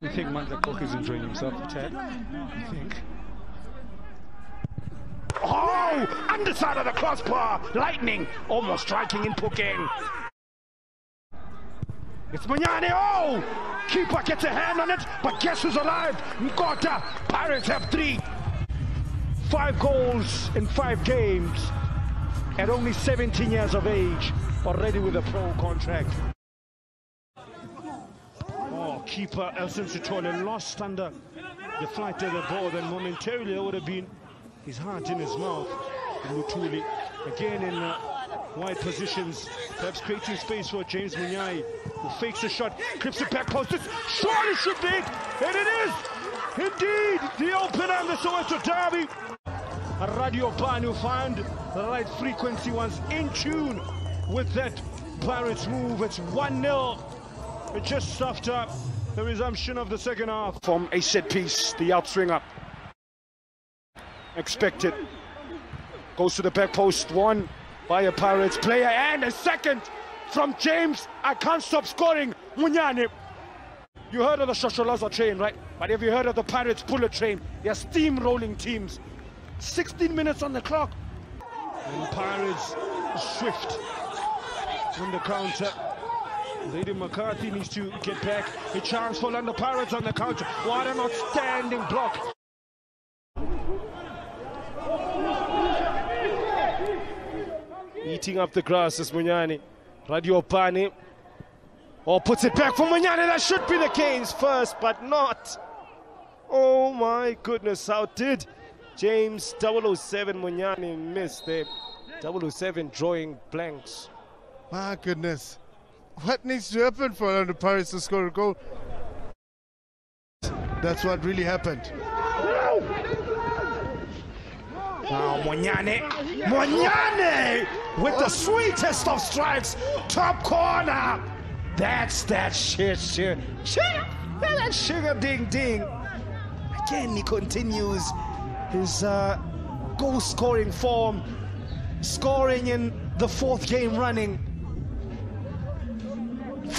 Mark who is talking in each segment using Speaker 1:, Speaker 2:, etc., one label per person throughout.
Speaker 1: I think Mandla is enjoying himself, Ted? I think.
Speaker 2: Oh! Underside of the crossbar! Lightning almost striking in Pukeng. It's Monyane. Oh! Keeper gets a hand on it, but guess who's alive? Nkota. Pirates have three. Five goals in five games. At only 17 years of age, already with a pro contract. Keeper Elson Sithole lost under the flight of the ball, then momentarily it would have been his heart in his mouth. Mutuli again in uh, wide positions, perhaps creating space for James Monyane, who fakes a shot, clips it back post. This surely should be and it is indeed the opener and the Soweto Derby. Radiopane found the right frequency was in tune with that Pirates move. It's 1-0 just after the resumption of the second half. From a set piece, the outswinger expected. Goes to the back post, one by a Pirates player, and a second from James. I can't stop scoring. Monyane. You heard of the Shosholoza train, right? But have you heard of the Pirates bullet train? They're steamrolling teams. 16 minutes on the clock. And Pirates swift on the counter. Lady McCarthy needs to get back. A chance for Orlando Pirates on the counter. What an outstanding block.
Speaker 3: Eating up the grass is Monyane. Radio Pani. Oh, puts it back for Monyane. That should be the Canes first, but not. Oh my goodness, how did James 007 Monyane miss the 007 drawing blanks.
Speaker 4: My goodness. What needs to happen for the Pirates to score a goal? That's what really happened.
Speaker 2: Now Monyane, Monyane with the sweetest of strikes, top corner. That's that shit, shit, shit. That sugar ding ding. Again, he continues his uh, goal scoring form, scoring in the fourth game running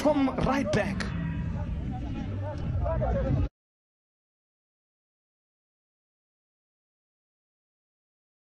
Speaker 2: from right back.